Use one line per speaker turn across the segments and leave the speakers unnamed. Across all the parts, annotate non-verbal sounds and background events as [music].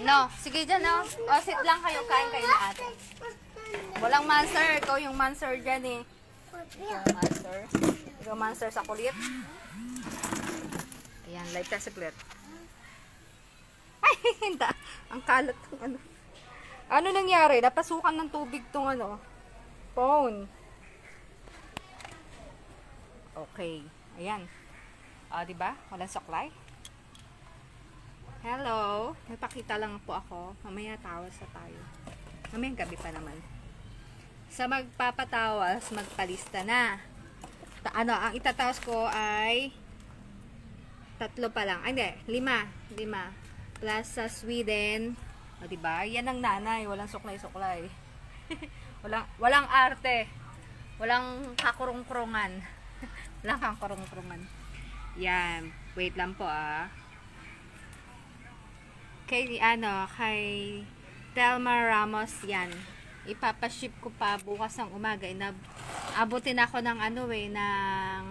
No, sige dyan, no. O, sit lang kayo, kain kayo na ate. Walang monster. Ikaw yung monster dyan, eh. Ikaw monster. Ikaw monster sa kulit. Ayan, ka sa kulit. Ay, [laughs] hindi. Ang kalat ng ano. Ano nangyari? Napasukan ng tubig tong ano. Phone. Okay. Ayan. O, di ba? Walang suklay. Hello. May pakita lang po ako. Mamaya tawas sa tayo. Mamayang gabi pa naman. Sa magpapatawas, magpalista na. Ta ano, ang itatawas ko ay tatlo pa lang. Ay, hindi. Lima. Lima. Plus sa Sweden. O, diba? Yan ang nanay. Walang suklay-suklay. [laughs] walang, walang arte. Walang kakurung-kurungan. [laughs] walang kakurung-kurungan. Yan. Wait lang po ah. Kay, ano, kay Telma Ramos yan. Ipapaship ko pa bukas ng umaga. Inab abutin ako ng ano eh, ng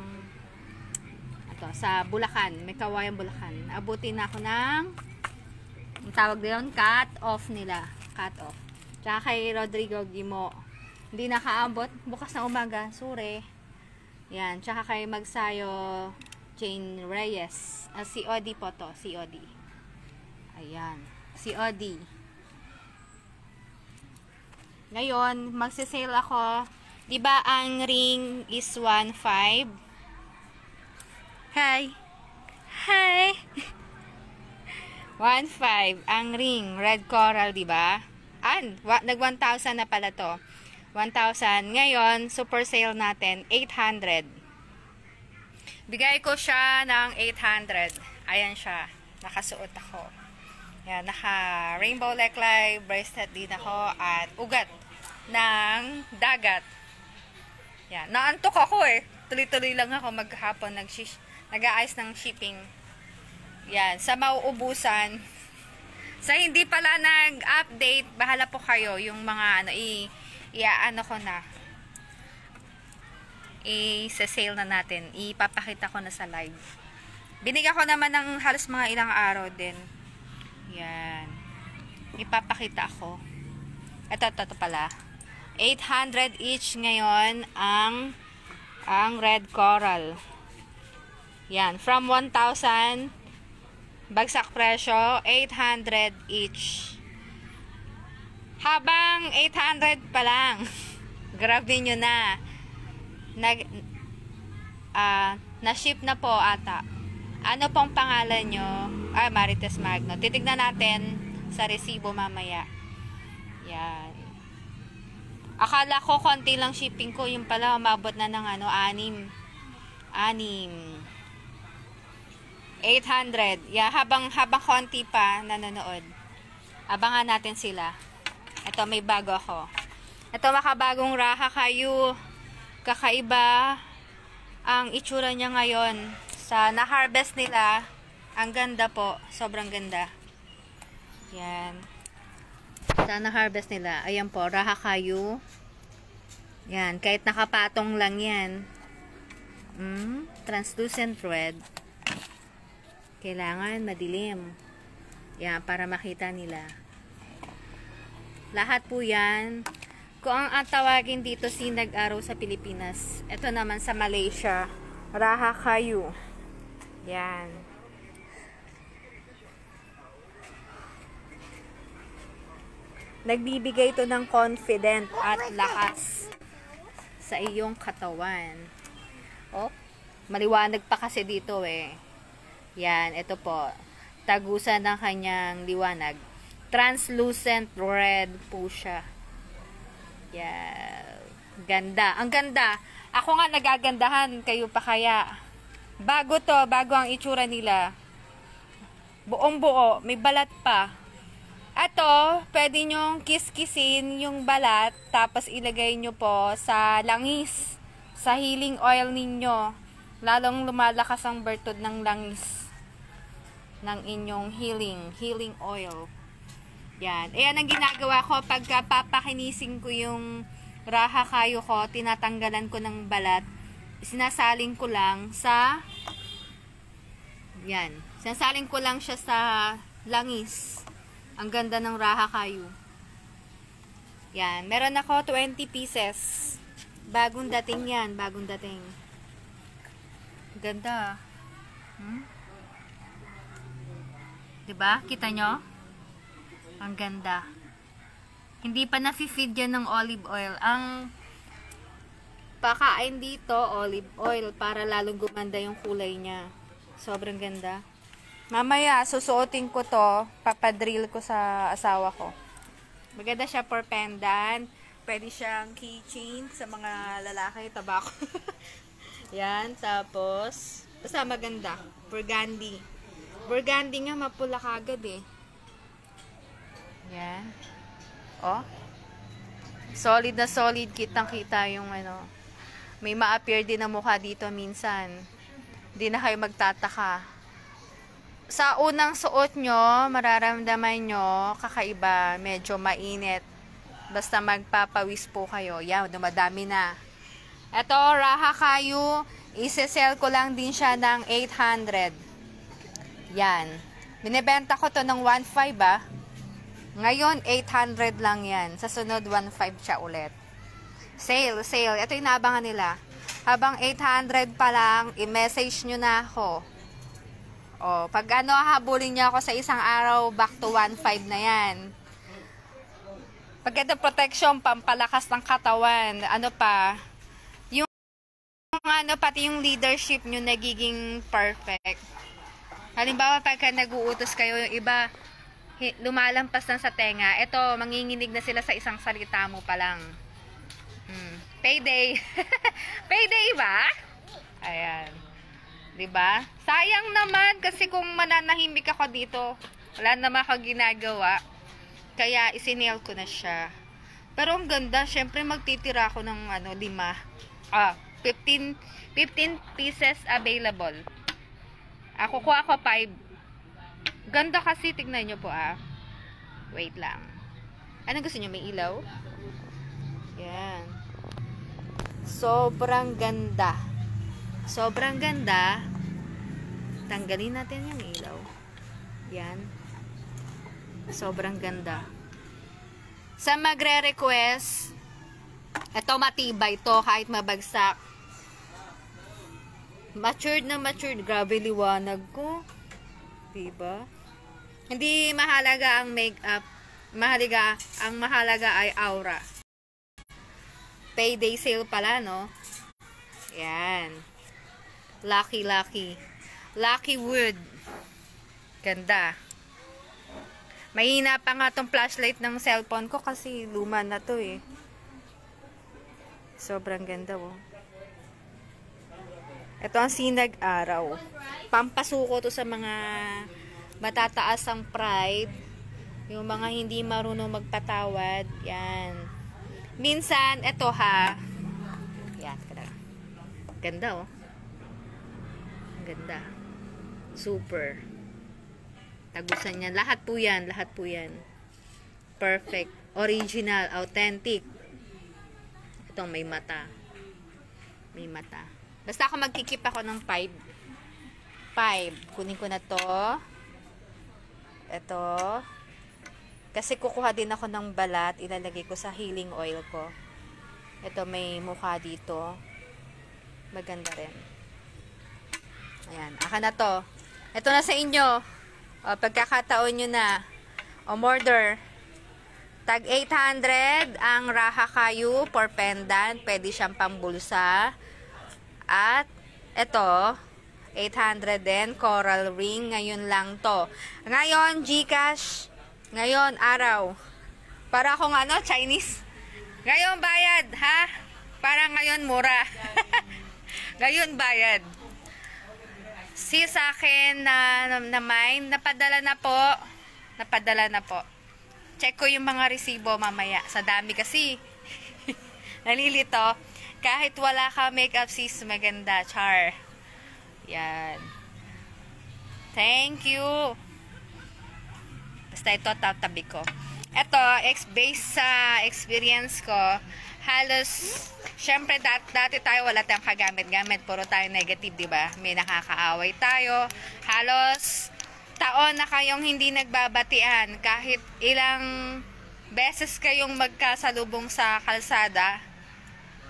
ito, sa Bulacan. May kawayang Bulacan. Abutin ako ng ang tawag doon, cut off nila. Cut off. Tsaka kay Rodrigo Gimo. Hindi nakaabot. Bukas ng umaga. Sure. Yan. Tsaka kay Magsayo Jane Reyes. Uh, si Odi po to. Odi. Ayan. Si Odi. Ngayon, magsisale ako. 'Di ba ang ring is 1.5? Hi. Hi. [laughs] 1.5 ang ring, red coral, 'di ba? An, nag 1,000 na pala to. 1,000. Ngayon, super sale natin 800. Bigay ko siya ng 800. Ayan siya. Nakasuot ako. Yan, naka rainbow neckline, bracelet din ako, at ugat ng dagat. Yan, naantok ako eh. Tuloy-tuloy lang ako maghapon nag nag-aayos ng shipping. Yan, sa mauubusan. [laughs] Sa hindi pala nag-update, bahala po kayo yung mga ano, i, i-ano ko na. I-sale na natin. Ipapakita ko na sa live. Binigyan ko naman ng halos mga ilang araw din. Yan. Ipapakita ako. Ito, ito, ito pala. 800 each ngayon ang ang red coral. Yan. From 1,000 bagsak presyo, 800 each. Habang 800 pa lang. [laughs] Grabe nyo na. Nag, uh, na-ship na po ata. Ano pong pangalan nyo? Ah, Marites Magno. Titignan natin sa resibo mamaya. Yan. Akala ko konti lang shipping ko. Yung pala, umabot na ng ano, anim. Anim. 800. Yeah, habang, habang konti pa nanonood. Abangan natin sila. Ito, may bago ako. Ito, makabagong raha kayo. Kakaiba ang itsura niya ngayon sa na-harvest nila. Ang ganda po. Sobrang ganda. Yan. Sa na-harvest nila. Ayan po. Raha kayo. Yan. Kahit nakapatong lang yan. Mm, translucent red. Kailangan madilim. Yan. Para makita nila. Lahat po yan. Kung ang tawagin dito sinag-araw sa Pilipinas, ito naman sa Malaysia, Raha Kayu. Yan. Nagbibigay ito ng confident at lakas sa iyong katawan. Oh, maliwanag pa kasi dito eh. Yan, ito po. Tagusan ng kanyang liwanag. Translucent red po siya. Yeah. Ganda. Ang ganda. Ako nga nagagandahan. Kayo pa kaya. Bago to, bago ang itsura nila. Buong buo, may balat pa. Ato, pwede nyong kiss-kissin yung balat, tapos ilagay nyo po sa langis, sa healing oil ninyo. Lalong lumalakas ang bertod ng langis ng inyong healing, healing oil. Yan. Ayan ang ginagawa ko pagka papakinisin ko yung raha kayo ko, tinatanggalan ko ng balat sinasaling ko lang sa yan. Sinasaling ko lang siya sa langis. Ang ganda ng Raha Kayu. Yan. Meron ako 20 pieces. Bagong dating yan. Bagong dating. Ganda. Hmm? Diba? Kita nyo? Ang ganda. Hindi pa na-feed yan ng olive oil. Ang pakain dito, olive oil, para lalong gumanda yung kulay niya. Sobrang ganda. Mamaya, susuotin ko to, papadrill ko sa asawa ko. Maganda siya for pendant. Pwede siyang keychain sa mga lalaki, tabako. [laughs] Yan, tapos, basta maganda. Burgundy. Burgundy nga, mapula kagad eh. Yan. Oh. Solid na solid, kitang-kita yung ano. May ma-appear din na mukha dito minsan. Hindi na kayo magtataka sa unang suot nyo, mararamdaman nyo, kakaiba, medyo mainit. Basta magpapawis po kayo. Yan, dumadami na. Ito, Raha Kayu, isi-sell ko lang din siya ng 800. Yan. Binibenta ko to ng 1.5 ah. Ngayon, 800 lang yan. Sa sunod, 1.5 siya ulit. Sale, sale. Ito yung nabangan nila. Habang 800 pa lang, i-message nyo na ako Oh, pag ano, habulin niya ako sa isang araw, back to 1.5 na yan. Pag ito protection, pampalakas ng katawan, ano pa, yung, ano, pati yung leadership nyo nagiging perfect. Halimbawa, pagka nag-uutos kayo, yung iba, lumalampas na sa tenga, ito, manginginig na sila sa isang salita mo pa lang. Hmm. Payday. [laughs] Payday ba? Ayan. 'Di ba? Sayang naman kasi kung mananahimik ako dito, wala naman ako. Kaya isinail ko na siya. Pero ang ganda, syempre magtitira ako ng ano, lima. Ah, 15 15 pieces available. Ako ko ako 5. Ganda kasi tignan niyo po ah. Wait lang. Anong gusto niyo? May ilaw? Yan. Sobrang ganda. Sobrang ganda. Tanggalin natin yung ilaw. Yan. Sobrang ganda. Sa magre-request, ito matibay to kahit mabagsak. Matured na matured. Grabe liwanag ko. Diba? Hindi mahalaga ang makeup. Mahalaga, ang mahalaga ay aura. Payday sale pala, no? Yan. Lucky, lucky. Lucky wood. Ganda. Mahina pa nga tong flashlight ng cellphone ko kasi luma na to eh. Sobrang ganda oh. Ito ang sinag araw. Pampasuko to sa mga matataas ang pride. Yung mga hindi marunong magpatawad. Yan. Minsan, ito ha. Yan. Ganda oh ganda. Super. Tagusan niya. Lahat po yan. Lahat po yan. Perfect. Original. Authentic. Itong may mata. May mata. Basta ako magkikip ako ng 5. 5. Kunin ko na to. Ito. Kasi kukuha din ako ng balat. Ilalagay ko sa healing oil ko. Ito may mukha dito. Maganda rin. Ayan, aka na to. Ito na sa inyo. O, pagkakataon nyo na. O, order. Tag 800 ang Raha Kayu for pendant. Pwede siyang pambulsa. At, ito, 800 din. Coral ring. Ngayon lang to. Ngayon, Gcash. Ngayon, araw. Para akong ano, Chinese. Ngayon, bayad, ha? Para ngayon, mura. [laughs] ngayon, bayad si sa akin na, na, na mine, napadala na po. Napadala na po. Check ko yung mga resibo mamaya. Sa dami kasi. [laughs] Nalilito. Kahit wala ka makeup sis, maganda. Char. Yan. Thank you. Basta ito, tatabi ko. Ito, ex-based sa experience ko, halos, syempre dat dati tayo wala tayong kagamit-gamit, puro tayo negative, di ba? May nakakaaway tayo. Halos, taon na kayong hindi nagbabatian, kahit ilang beses kayong magkasalubong sa kalsada,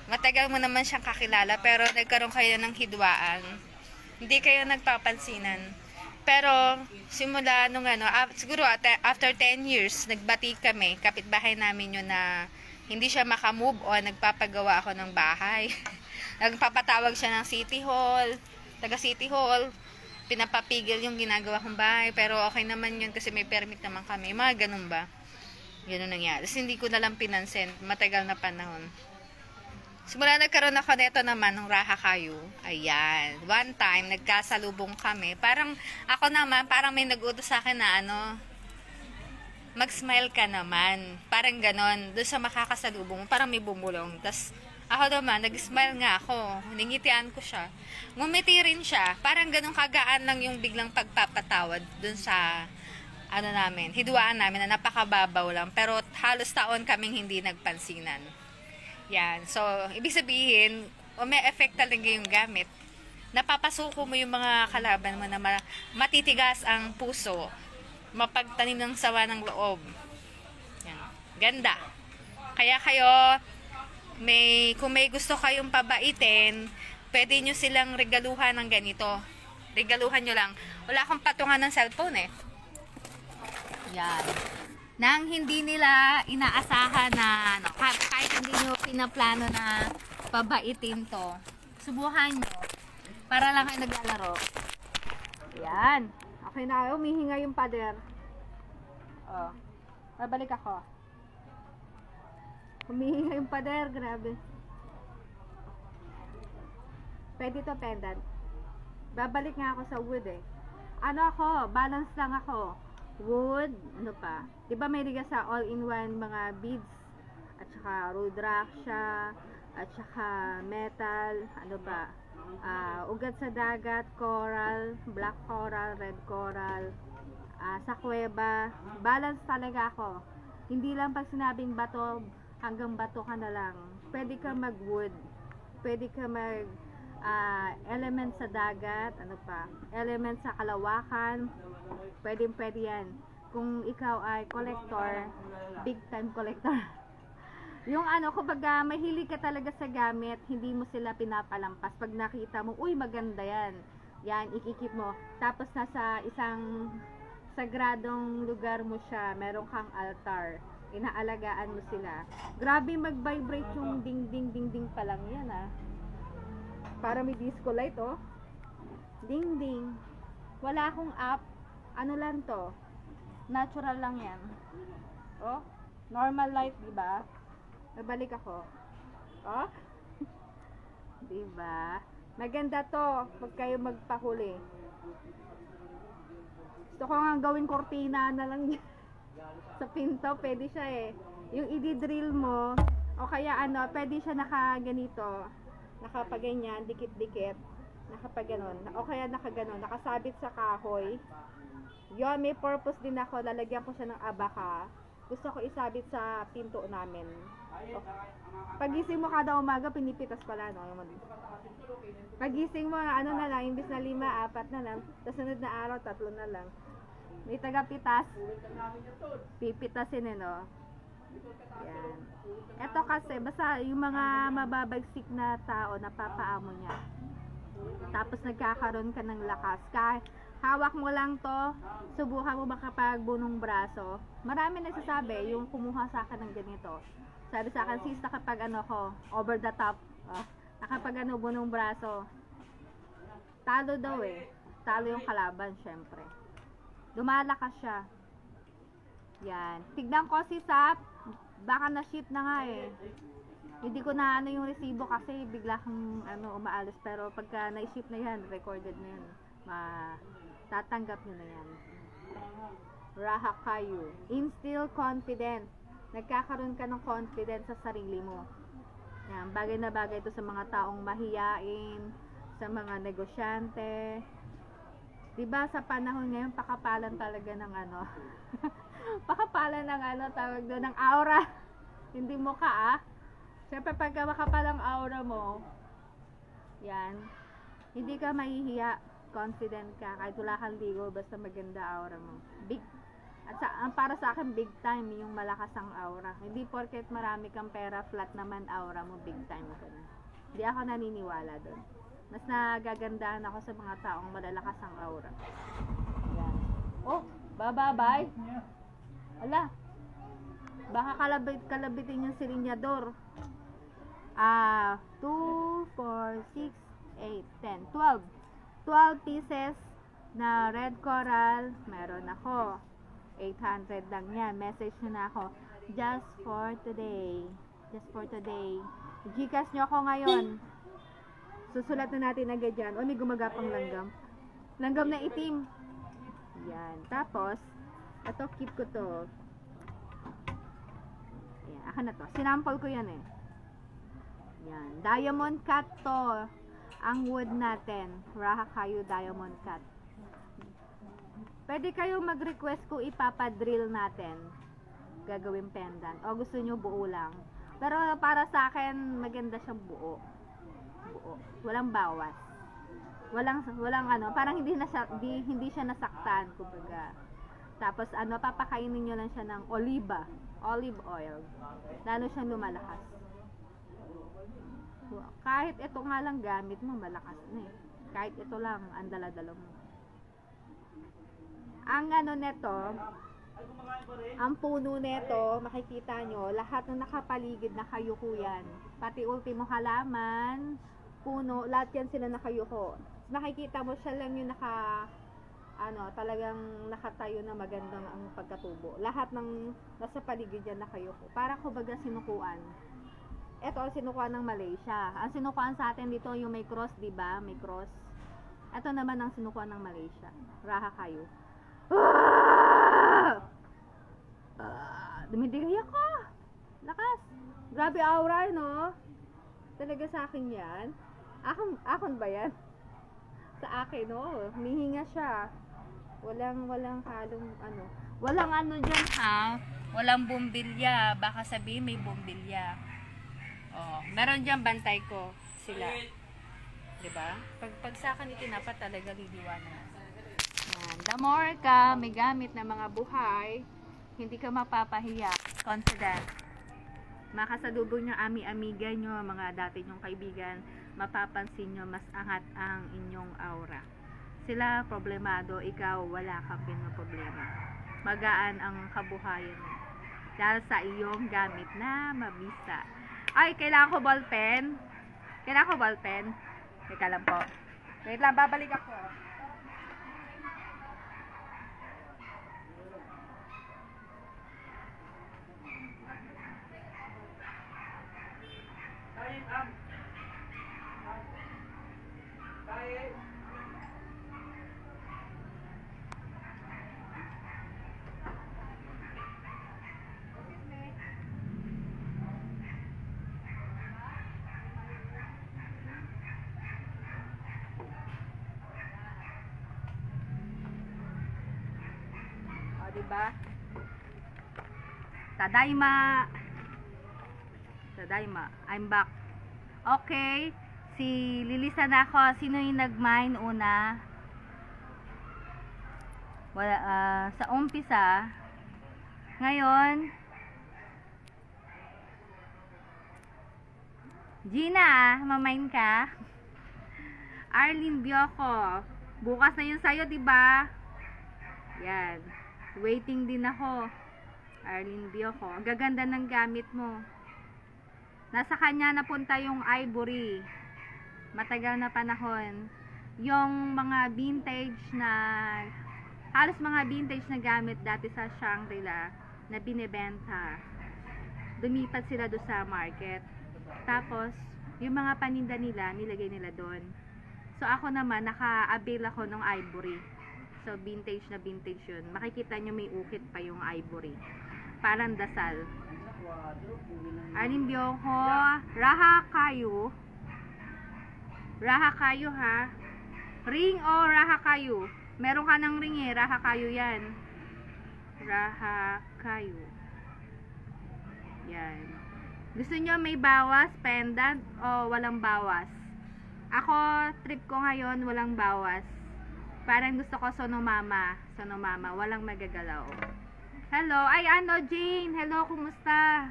matagal mo naman siyang kakilala, pero nagkaroon kayo ng hidwaan. Hindi kayo nagpapansinan. Pero, simula nung ano, af- siguro after 10 years, nagbati kami, kapitbahay namin yun na hindi siya makamove on, nagpapagawa ako ng bahay. [laughs] Nagpapatawag siya ng City Hall, taga City Hall, pinapapigil yung ginagawa kong bahay, pero okay naman yun kasi may permit naman kami. Mga ganun ba? Ganun nangyari. Tapos hindi ko na lang pinansin, matagal na panahon. Simula nagkaroon ako nito naman ng Raha Kayo. Ayan. One time, nagkasalubong kami. Parang, ako naman, parang may nag-utos sa akin na ano, mag-smile ka naman. Parang ganon. Doon sa makakasalubong parang may bumulong. Tapos, ako naman, nag-smile nga ako. Ningitian ko siya. Ngumiti rin siya. Parang ganun kagaan lang yung biglang pagpapatawad doon sa ano namin, hiduaan namin na napakababaw lang. Pero halos taon kaming hindi nagpansinan. Yan. So, ibig sabihin, may effect talaga yung gamit. Napapasuko mo yung mga kalaban mo na ma- matitigas ang puso. Mapagtanim ng sawa ng loob. Yan. Ganda. Kaya kayo, may, kung may gusto kayong pabaitin, pwede nyo silang regaluhan ng ganito. Regaluhan nyo lang. Wala akong patungan ng cellphone eh. Yan nang hindi nila inaasahan na ano, ka- kahit hindi nyo pinaplano na pabaitin to, subukan nyo para lang kayo naglalaro. Yan. Okay na, umihinga yung pader. Oh. Babalik ako. Humihinga yung pader, grabe. Pwede to pendant. Babalik nga ako sa wood eh. Ano ako, balance lang ako wood, ano pa, di ba may liga sa all-in-one mga beads, at saka rudraksha, at saka metal, ano ba, ah, ugat sa dagat, coral, black coral, red coral, ah, sa kuweba, balance talaga ako. Hindi lang pag sinabing bato, hanggang bato ka na lang. Pwede ka mag-wood, pwede ka mag ah, element sa dagat, ano pa, element sa kalawakan, pwede pwede yan. Kung ikaw ay collector, big time collector. [laughs] yung ano, kumbaga, mahilig ka talaga sa gamit, hindi mo sila pinapalampas. Pag nakita mo, uy, maganda yan. Yan, ikikip mo. Tapos nasa isang sagradong lugar mo siya, meron kang altar. Inaalagaan mo sila. Grabe mag-vibrate yung ding ding ding ding pa lang yan ah. Para may disco light oh. Ding ding. Wala akong app. Ano lang to? Natural lang yan. Oh, normal light, di ba? Nabalik ako. Oh? [laughs] di ba? Maganda to pag kayo magpahuli. Gusto ko nga gawing kortina na lang [laughs] sa pinto, pwede siya eh. Yung i-drill mo, o kaya ano, pwede siya naka ganito, nakapaganyan, dikit-dikit, nakapaganon, o kaya nakaganon, nakasabit sa kahoy. Yun, may purpose din ako, lalagyan ko siya ng abaka. Gusto ko isabit sa pinto namin. Pagising mo kada umaga, pinipitas pala, no? Yung Pagising mo, ano na lang, imbis na lima, apat na lang. Tapos sunod na araw, tatlo na lang. May taga-pitas. Pipitasin eh, no? Yan. Ito kasi, basta yung mga mababagsik na tao, napapaamo niya. Tapos nagkakaroon ka ng lakas. Kahit hawak mo lang to, subukan mo makapag bunong braso. Marami nagsasabi, yung kumuha sa akin ng ganito. Sabi sa akin, sis, nakapag ano ko, over the top. Oh, nakapag ano, bunong braso. Talo daw eh. Talo yung kalaban, syempre. Lumalakas siya. Yan. Tignan ko si Sap. Baka na-ship na nga eh. Hindi ko na ano yung resibo kasi bigla kang ano, umaalis. Pero pagka na-ship na yan, recorded na yan. Ma tatanggap nyo na yan. Raha kayo. Instill confidence. Nagkakaroon ka ng confidence sa sarili mo. Yan, bagay na bagay ito sa mga taong mahiyain, sa mga negosyante. 'Di ba sa panahon ngayon pakapalan talaga ng ano. [laughs] pakapalan ng ano tawag doon ng aura. [laughs] Hindi mo ka ah. Siyempre pagka makapal ang aura mo, yan, hindi ka mahihiya. confident ka, kahit wala kang ligo, basta maganda aura mo. Big, at sa, para sa akin, big time yung malakas ang aura. Hindi porket marami kang pera, flat naman aura mo, big time ka na. Hindi ako naniniwala doon. Mas nagagandahan ako sa mga taong malalakas ang aura. Yan. Oh, bababay. Ala. Baka kalabit, kalabitin yung silinyador. Ah, 2, 4, 6, 8, 10, 12. 12 pieces na red coral. Meron ako. 800 lang yan. Message nyo na ako. Just for today. Just for today. Gcash nyo ako ngayon. Susulat na natin agad dyan. O, may gumagapang langgam. Langgam na itim. Yan. Tapos, ito, keep ko to. Ayan, akin na to. Sinample ko yan eh. Yan. Diamond cut to. Ang wood natin. Rahakayu diamond cut. Pwede kayong mag-request kung ipapadrill natin. Gagawin pendant. O gusto nyo buo lang. Pero para sa akin, maganda siyang buo. Buo. Walang bawas. Walang walang ano, parang hindi na di, hindi siya nasaktan, kumbaga. Tapos ano, papakainin niyo lang siya ng oliba, olive oil. Lalo siyang lumalakas. Kahit ito nga lang gamit mo, malakas na eh. Kahit ito lang, ang dala-dala mo. Ang ano neto, ang puno neto, makikita nyo, lahat ng nakapaligid na kayuko yan. Pati ultimo halaman, puno, lahat yan sila nakayuko. Makikita mo siya lang yung naka, ano, talagang nakatayo na magandang ang pagkatubo. Lahat ng nasa paligid yan nakayuko. Para kumbaga sinukuan. Ito ang sinukuan ng Malaysia. Ang sinukuan sa atin dito yung may cross, di ba? May cross. Ito naman ang sinukuan ng Malaysia. Raha kayo. Ah! Ah, dumidigay ako. Lakas. Grabe aura, no? Talaga sa akin yan. Akon, akon ba yan? Sa akin, no? Humihinga siya. Walang, walang halong, ano. Walang ano dyan, ha? Walang bumbilya. Baka sabihin may bumbilya. Oh, meron dyan bantay ko. Sila. 'Di ba? Pag, pag sa akin itinapat talaga liliwanag. The more ka may gamit na mga buhay, hindi ka mapapahiya. Confident. Makasalubong nyo ami-amiga nyo, mga dati nyong kaibigan, mapapansin nyo mas angat ang inyong aura. Sila problemado, ikaw wala kang problema. Magaan ang kabuhayan mo. Dahil sa iyong gamit na mabisa. Ay, kailangan ko ballpen. Kailangan ko ballpen. Teka lang po. Wait lang, babalik ako. Diba? Tadaima. Tadaima. I'm back. Okay. Si Lilisa na ako. Sino yung nag-mine una? Wala, ah, sa umpisa. Ngayon, Gina, mamain ka? [laughs] Arlene Bioko. Bukas na yun sa'yo, diba? Yan. Waiting din ako. Arlene Bioko. Ang gaganda ng gamit mo. Nasa kanya napunta yung ivory. Matagal na panahon. Yung mga vintage na halos mga vintage na gamit dati sa Shangri-La na binebenta. Lumipat sila doon sa market. Tapos, yung mga paninda nila, nilagay nila doon. So, ako naman, naka-avail ako ng ivory. So, vintage na vintage yun. Makikita nyo may ukit pa yung ivory. Parang dasal. Anin Byoko, Raha kayo. Raha kayo ha. Ring o Raha kayo. Meron ka ng ring eh. Raha kayo yan. Raha kayo. Yan. Gusto nyo may bawas, pendant, o walang bawas? Ako, trip ko ngayon, walang bawas. Parang gusto ko sonomama. Sonomama. Walang magagalaw. Hello. Ay, ano, Jane. Hello, kumusta?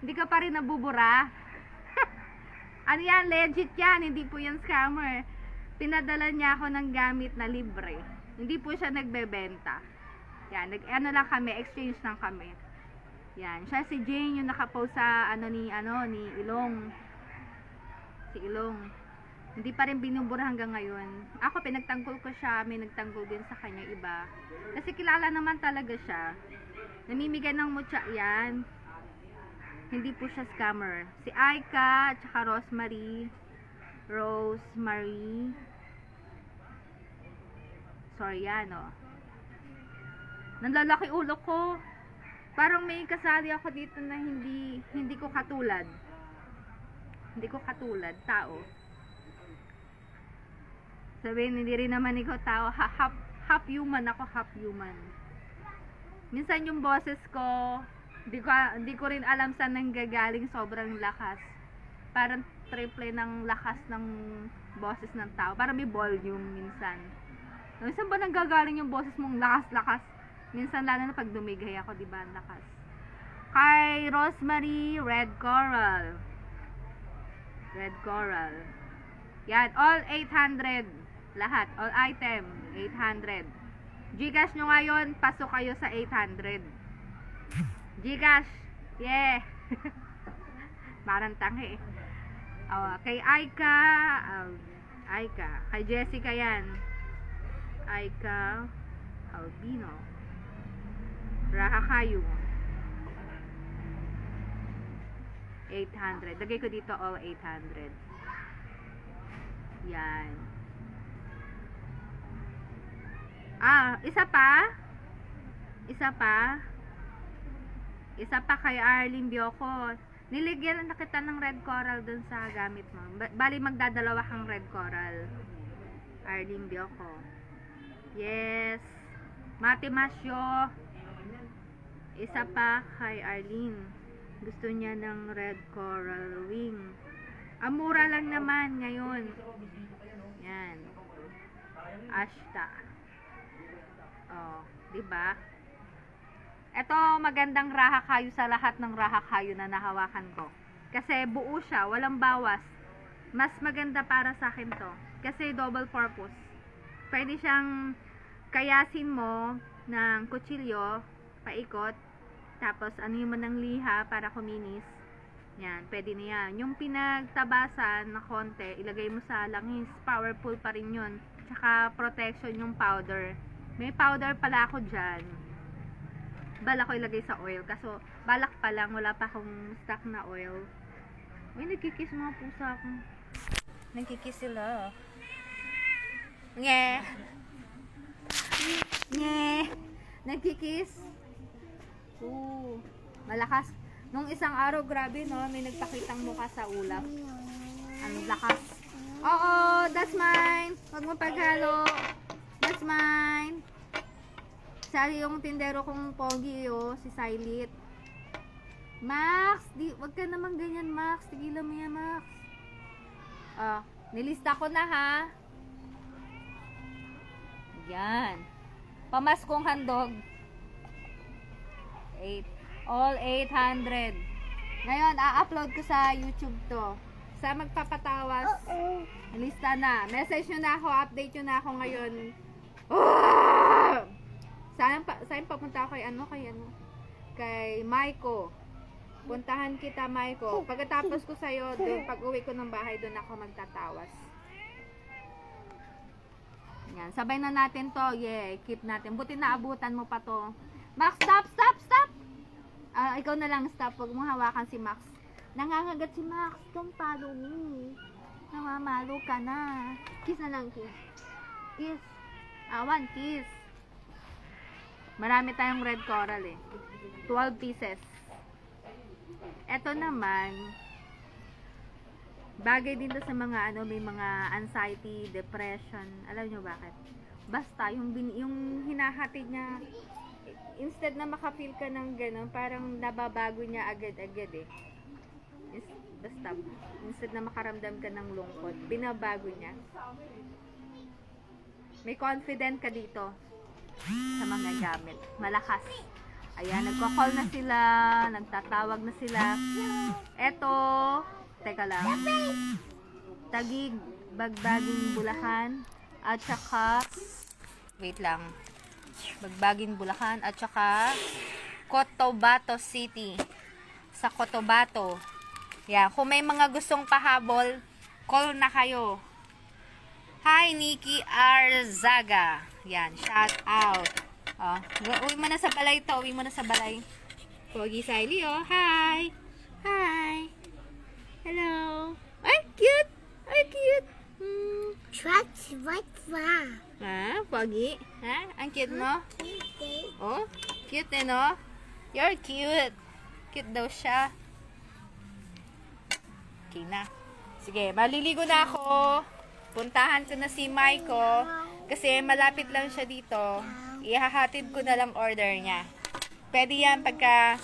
Hindi ka pa rin nabubura? [laughs] ano yan? Legit yan. Hindi po yan scammer. Pinadala niya ako ng gamit na libre. Hindi po siya nagbebenta. Yan. Nag, ano lang kami. Exchange lang kami. Yan. Siya si Jane yung nakapost sa ano ni, ano, ni Ilong. Si Ilong. Hindi pa rin binubura hanggang ngayon. Ako, pinagtanggol ko siya. May nagtanggol din sa kanya iba. Kasi kilala naman talaga siya. Namimigay ng mutya yan. Hindi po siya scammer. Si Aika, at saka Rosemary. Rosemary. Soriano. Nanlalaki ulo ko. Parang may kasali ako dito na hindi hindi ko katulad. Hindi ko katulad, tao. Sabihin, hindi rin naman ikaw tao. Ha- Half, half human ako, half human. Minsan yung boses ko, hindi ko, hindi ko rin alam saan nanggagaling sobrang lakas. Parang triple ng lakas ng boses ng tao. Parang may volume minsan. Minsan ba nanggagaling yung boses mong lakas-lakas? Minsan lalo na pag dumigay ako, di ba, ang lakas. Kay Rosemary Red Coral. Red Coral. Yan, all 800. Lahat, all item, 800. Gcash nyo ngayon, pasok kayo sa 800. Gcash, yeah. [laughs] Marang tangi. Oh, kay Aika, um, Aika, kay Jessica yan. Aika Albino. Raha kayo. 800. Lagay ko dito all 800. Yan. Ah, isa pa? Isa pa? Isa pa kay Arlene Bioko. Niligyan na kita ng red coral dun sa gamit mo. Ba- Bali, magdadalawa kang red coral. Arlene Bioko. Yes. Mati Masyo. Isa pa kay Arlene. Gusto niya ng red coral wing. Amura lang naman ngayon. Yan. Ashta. Oh, 'di ba? Ito magandang raha kayo sa lahat ng raha kayo na nahawakan ko. Kasi buo siya, walang bawas. Mas maganda para sa akin 'to kasi double purpose. Pwede siyang kayasin mo ng kutsilyo paikot tapos ano yung ng liha para kuminis. Yan, pwede na yan. Yung pinagtabasan na konti, ilagay mo sa langis. Powerful pa rin yun. Tsaka protection yung powder. May powder pala ako dyan. Balak ko ilagay sa oil. Kaso, balak pa lang. Wala pa akong stock na oil. Uy, nagkikis mga pusa ako. Nagkikis sila. Nge. Nge. Nagkikis. Oo. Malakas. Nung isang araw, grabe, no? May nagpakitang mukha sa ulap. Ang lakas. Oo, that's mine. Huwag mo paghalo. That's mine. Sari yung tindero kong pogi, oh. Si Silit. Max, di, wag ka naman ganyan, Max. Tigilan mo yan, Max. Ah, nilista ko na, ha? Yan. Pamaskong handog. 8. All 800. Ngayon, a-upload ko sa YouTube to. Sa magpapatawas, lista na. Message nyo na ako, update nyo na ako ngayon. Saan, pa, saan papunta ako kay ano, kay ano? Kay Maiko. Puntahan kita, Maiko. Pagkatapos ko sa'yo, doon, pag uwi ko ng bahay, doon ako magtatawas. Yan, sabay na natin to. Yeah, keep natin. Buti naabutan mo pa to. Max, stop, stop, stop! Ah, ikaw na lang, stop. Huwag mo hawakan si Max. Nangangagat si Max. Don't follow me. Namamalo ka na. Kiss na lang, kiss. Kiss. Awan, kiss. Marami tayong red coral eh. 12 pieces. Ito naman, bagay din to sa mga ano, may mga anxiety, depression. Alam nyo bakit? Basta, yung, bin, yung hinahatid niya, instead na makafeel ka ng gano'n, parang nababago niya agad-agad eh. Is- Basta, instead na makaramdam ka ng lungkot, binabago niya. May confident ka dito sa mga gamit. Malakas. Ayan, nagko-call na sila, nagtatawag na sila. Eto, teka lang. Tagig, bagbaging bulahan, at saka, wait lang. Bagbaging bulahan, at saka, Cotabato City. Sa Cotabato. Yan, kung may mga gustong pahabol, call na kayo. Hi, Nikki Arzaga. Yan, shout out. Oh, uwi mo na sa balay to. Uwi mo na sa balay. Pogi Siley, oh. Hi. Hi. Hello. Ay, cute. Ay, cute. Hmm.
What's what?
Ha? Pogi? Ha? Ang cute mo? Oh, cute eh, no? You're cute. Cute daw siya. Okay na. Sige, maliligo na ako. Puntahan ko na si Maiko. Kasi malapit lang siya dito. Ihahatid ko na lang order niya. Pwede yan pagka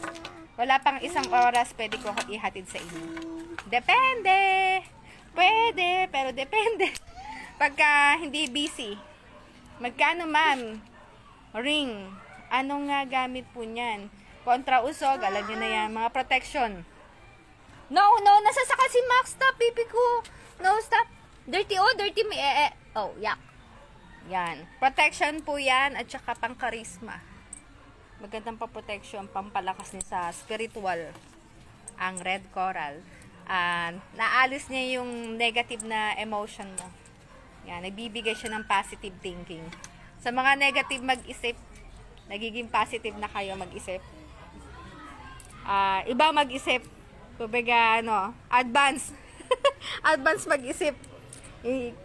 wala pang isang oras, pwede ko ihatid sa inyo. Depende. Pwede, pero depende. [laughs] Pagka hindi busy. Magkano ma'am? Ring. Anong nga gamit po niyan? Kontra usog, alam niyo na yan. Mga protection. No, no, nasasakal si Max. Stop, pipi ko. No, stop. Dirty, oh, dirty may eh. Oh, yak. Yan. Protection po yan at saka pang charisma. Magandang pa protection, pampalakas niya sa spiritual. Ang red coral. Uh, naalis niya yung negative na emotion mo. Yan, nagbibigay siya ng positive thinking. Sa mga negative mag-isip, nagiging positive na kayo mag-isip. Uh, iba mag-isip. Kumbaga, ano, advance. [laughs] advance mag-isip. Eh,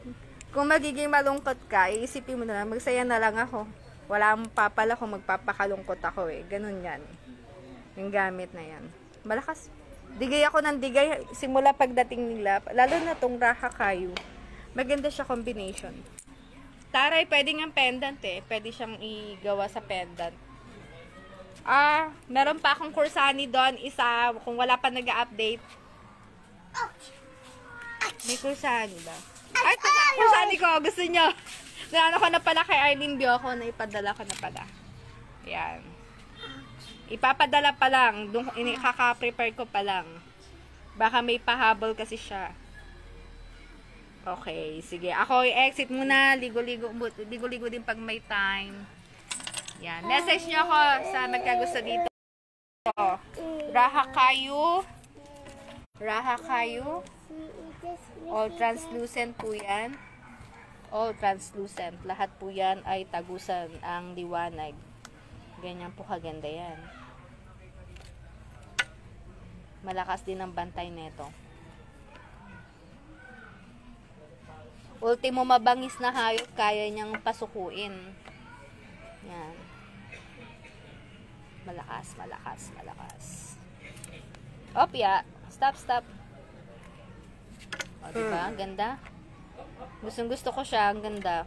kung magiging malungkot ka, iisipin mo na lang, magsaya na lang ako. Wala akong papala kung magpapakalungkot ako eh. Ganun yan. Yung gamit na yan. Malakas. Digay ako ng digay simula pagdating nila. Lalo na tong Raha Kayu. Maganda siya combination. Taray, pwede nga pendant eh. Pwede siyang igawa sa pendant. Ah, meron pa akong kursani doon. Isa, kung wala pa nag-update. May kursani ba? Ay, ito na, kursani ko. Gusto nyo. Naano ko na pala kay Arlene Bioco na ipadala ko na pala. Yan. Ipapadala pa lang. Dun, kaka-prepare ko pa lang. Baka may pahabol kasi siya. Okay, sige. Ako, i-exit muna. Ligo-ligo. Din pag may time. Yan. Message nyo ako sa magkagusto dito. Raha kayo. Raha kayo. All translucent po yan. All translucent. Lahat po yan ay tagusan ang liwanag. Ganyan po kaganda yan. Malakas din ang bantay nito. Ultimo mabangis na hayop, kaya niyang pasukuin. Yan. Malakas, malakas, malakas. Opya, stop, stop. O, diba? Ang ganda. Gustong gusto ko siya. Ang ganda.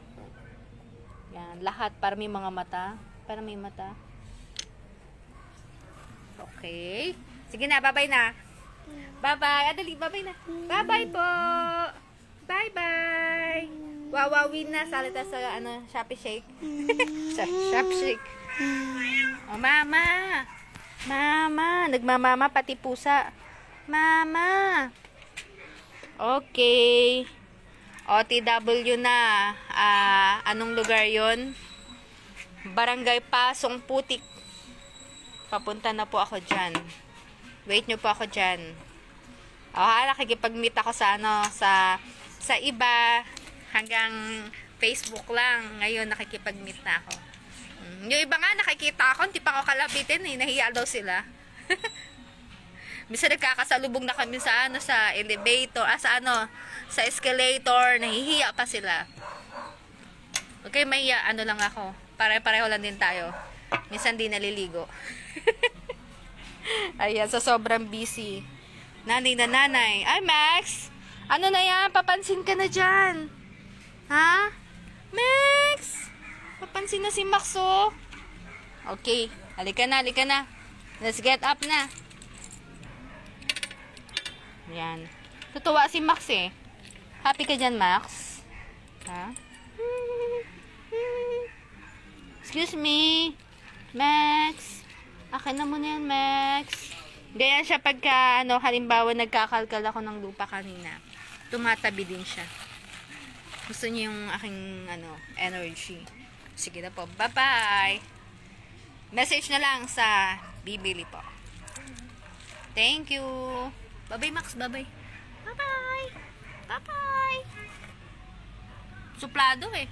Yan. Lahat para may mga mata. Para may mata. Okay. Sige na. Bye-bye na. Bye-bye. Adali. Bye-bye na. Bye-bye po. Bye-bye. Wawawin na. Salita sa ano, Shopee Shake. [laughs] Shopee Shake. Oh, mama. Mama. Nagmamama pati pusa. Mama. Okay. OTW na. Ah, anong lugar yon? Barangay Pasong Putik. Papunta na po ako dyan. Wait nyo po ako dyan. O, ha, nakikipag-meet ako sa ano, sa, sa iba, hanggang Facebook lang. Ngayon, nakikipag-meet na ako. Mm, Yung iba nga, nakikita ako, hindi pa ako kalabitin eh. Nahiya daw sila. [laughs] Misa nagkakasalubong na kami sa ano sa elevator, ah, sa ano, sa escalator, nahihiya pa sila. Okay, may ano lang ako. Pare-pareho lang din tayo. Minsan di naliligo. [laughs] Ayan, sa sobrang busy. Nanay na nanay. Ay, Max! Ano na yan? Papansin ka na dyan. Ha? Max! Papansin na si Max, oh. Okay. Halika na, halika na. Let's get up na. Yan. Tutuwa si Max eh. Happy ka dyan, Max? Ha? Excuse me. Max. Akin na muna yan, Max. Ganyan siya pagka, ano, halimbawa nagkakalkal ako ng lupa kanina. Tumatabi din siya. Gusto niya yung aking, ano, energy. Sige na po. Bye-bye. Message na lang sa bibili po. Thank you. Bye-bye, Max. Bye-bye. Bye-bye. Bye-bye. Suplado eh.